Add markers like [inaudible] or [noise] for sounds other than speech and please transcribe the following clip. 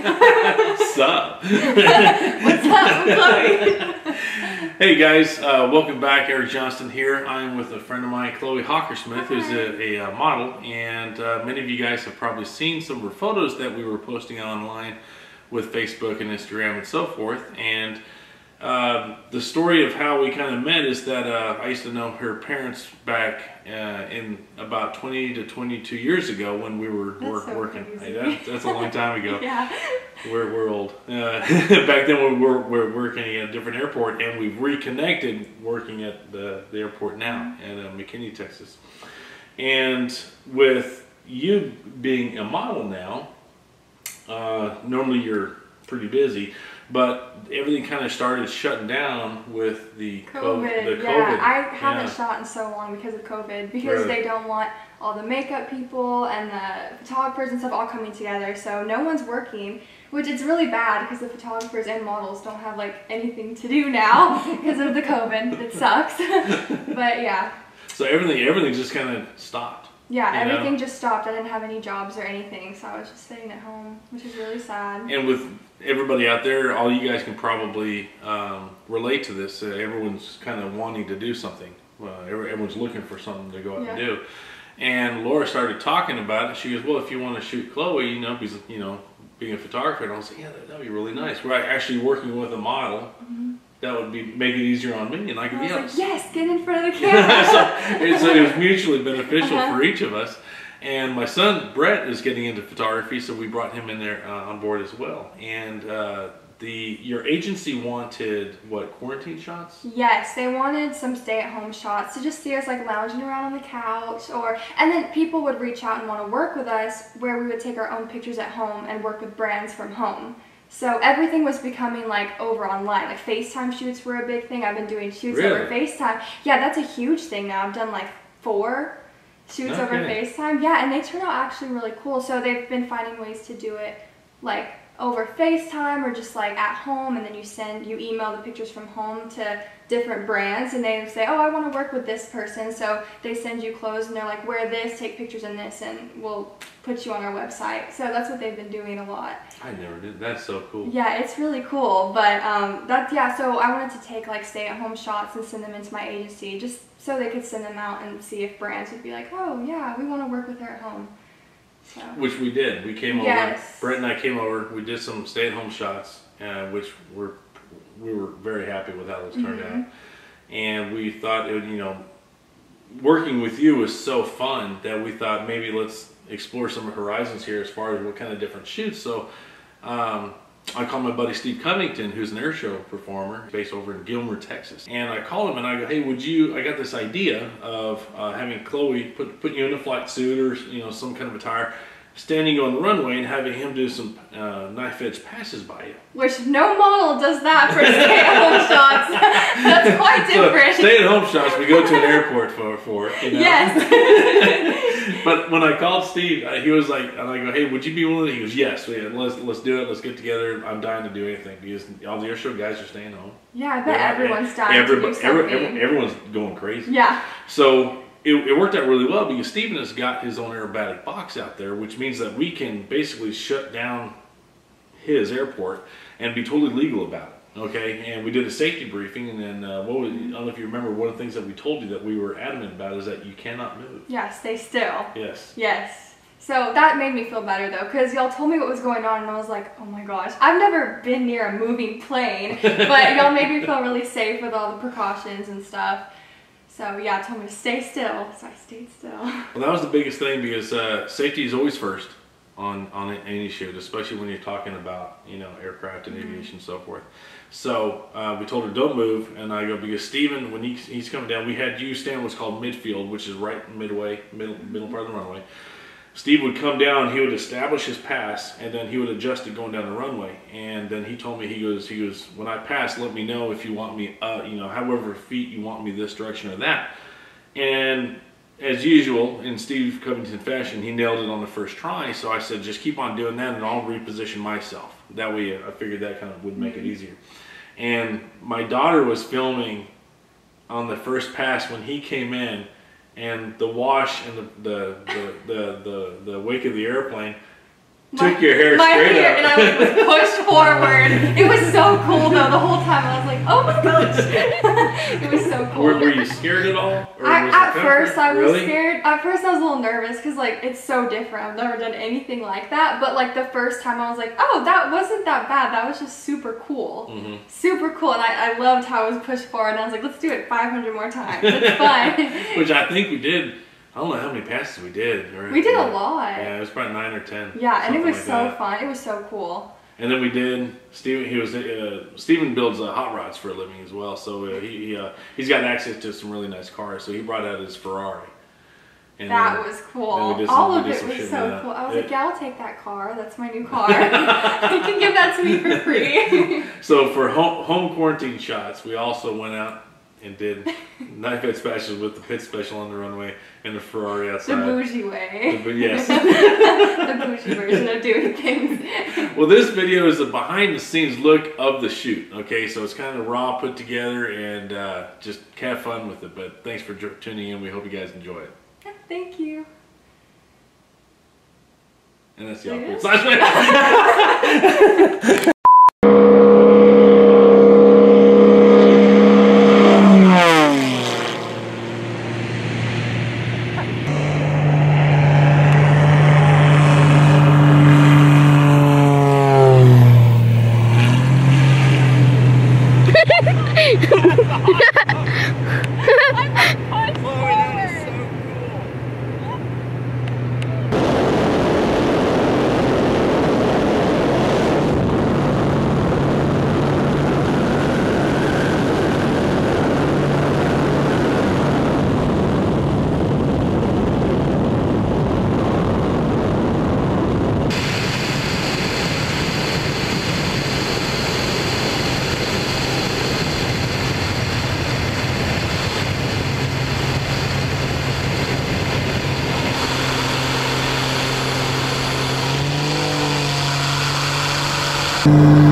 Sup? What's up, Chloe? Hey guys, uh, welcome back. Erik Johnston here. I'm with a friend of mine, Chloe Hockersmith, who's a, a, uh, model, and uh, many of you guys have probably seen some of her photos that we were posting online with Facebook and Instagram and so forth. And uh, the story of how we kind of met is that uh, I used to know her parents back uh, in about 20 to 22 years ago when we were That's work, so working. crazy. Hey, that, that's a long time ago. [laughs] yeah. We're, we're old. Uh, [laughs] back then we were, we're working at a different airport and we've reconnected working at the, the airport now in uh, McKinney, Texas. And with you being a model now, uh, normally you're pretty busy, but everything kind of started shutting down with the COVID. the yeah, I haven't Yeah. shot in so long because of COVID. Because Really? they don't want all the makeup people and the photographers and stuff all coming together. So no one's working, which is really bad because the photographers and models don't have like anything to do now [laughs] because of the COVID. It sucks. [laughs] but yeah. So everything everything just kind of stopped. Yeah, You know? everything just stopped. I didn't have any jobs or anything, so I was just sitting at home, which is really sad. And with everybody out there, all you guys can probably um, relate to this. Uh, everyone's kind of wanting to do something. Uh, everyone's looking for something to go out and do. And Laura started talking about it. She goes, "Well, if you want to shoot Chloe, you know, because you know, being a photographer." And I was like, "Yeah, that, that'd be really nice." We're actually working with a model. That would be make it easier on me, and I could. I was like, yes, get in front of the [laughs] camera. [laughs] so, it's, it was mutually [laughs] beneficial Uh-huh. for each of us. And my son Brett is getting into photography, so we brought him in there uh, on board as well. And uh, the your agency wanted what quarantine shots? Yes, they wanted some stay-at-home shots to just see us like lounging around on the couch, or and then people would reach out and want to work with us, where we would take our own pictures at home and work with brands from home. So everything was becoming like over online. Like FaceTime shoots were a big thing. I've been doing shoots over Really? FaceTime. Yeah, that's a huge thing now. I've done like four shoots No over. FaceTime. Yeah, and they turn out actually really cool. So they've been finding ways to do it like over FaceTime or just like at home and then you send you email the pictures from home to different brands and they say, Oh, I want to work with this person so they send you clothes and they're like, wear this, take pictures in this and we'll put you on our website. So that's what they've been doing a lot. I never did. That's so cool. Yeah, it's really cool. But um that's yeah, so I wanted to take like stay at home shots and send them into my agency just so they could send them out and see if brands would be like, Oh yeah, we want to work with her at home. So Which we did. We came over. Brett and I came over. We did some stay-at-home shots, uh, which were we were very happy with how those turned Mhm. out. And we thought, it, would, you know, working with you was so fun that we thought maybe let's explore some horizons here as far as what kind of different shoots. So um, I called my buddy Steve Covington, who's an air show performer based over in Gilmer, Texas. And I called him and I go, hey, would you, I got this idea of uh, having Chloe put, put you in a flight suit or, you know, some kind of attire, standing on the runway and having him do some uh, knife edge passes by you. which no model does that for stay at home [laughs] shots. That's quite different. So stay at home shots we go to an airport for, for you know? Yes. [laughs] but when I called Steve, uh, he was like, and I go, "Hey, would you be willing?" He goes, "Yes, yeah, let's let's do it. Let's get together. I'm dying to do anything because all the air show guys are staying home. yeah, I bet everyone's dying to do everybody- every- every- everyone's going crazy. yeah. So it, it worked out really well because Steven has got his own aerobatic box out there, which means that we can basically shut down his airport and be totally legal about it. Okay, and we did a safety briefing, and then uh, what was, I don't know if you remember one of the things that we told you that we were adamant about is that you cannot move. Yeah, stay still. Yes. Yes. So that made me feel better though, because y'all told me what was going on, and I was like, oh my gosh, I've never been near a moving plane, [laughs] but y'all made me feel really safe with all the precautions and stuff. So yeah, told me to stay still, so I stayed still. [laughs] Well, that was the biggest thing because uh, safety is always first on on any shoot, especially when you're talking about you know aircraft and aviation and so forth. So uh, we told her don't move, and I go because Steven, when he, he's coming down, we had you stand what's called midfield, which is right midway, middle middle part of the runway. Steve would come down, he would establish his pass, and then he would adjust it going down the runway. And then he told me, he goes, he goes, when I pass, let me know if you want me, uh, you know, however feet you want me this direction or that. And as usual, in Steve Covington fashion, he nailed it on the first try. So I said, just keep on doing that, and I'll reposition myself. That way, I figured that kind of would make it easier. And my daughter was filming on the first pass when he came in, and the wash and the the the the, the, the wake of the airplane Took your hair my straight hair, up. and I like, was pushed [laughs] forward. It was so cool though. The whole time I was like, oh my gosh, [laughs] it was so cool. Were, were you scared at all? I, at first, I was really? scared. At first, I was a little nervous because like it's so different. I've never done anything like that. But like the first time, I was like, oh, that wasn't that bad. That was just super cool, Mhm. super cool. And I, I loved how it was pushed forward. And I was like, let's do it 500 more times. It's [laughs] fun. Which I think we did. I don't know how many passes we did. or- we did a lot. Yeah, it was probably nine or ten. Yeah, and it was like so that. fun. It was so cool. And then we did. Steven, he was uh, Steven builds uh, hot rods for a living as well. So uh, he he, uh, he's got access to some really nice cars. So he brought out his Ferrari. And That then- was cool. then we did some- All of it was so cool. I was Yeah. like, yeah, I'll take that car. That's my new [laughs] car. [laughs] you can give that to me for free. [laughs] So for home, home quarantine shots, we also went out and did knife edge specials with the Pitts Special on the runway and the Ferrari outside. the bougie way. But yes. [laughs] the bougie version of doing things. Well, this video is a behind the scenes look of the shoot. Okay, so it's kind of raw, put together, and uh, just have fun with it. But thanks for tuning in. We hope you guys enjoy it. Thank you. And that's the awkward [laughs] [laughs] Thank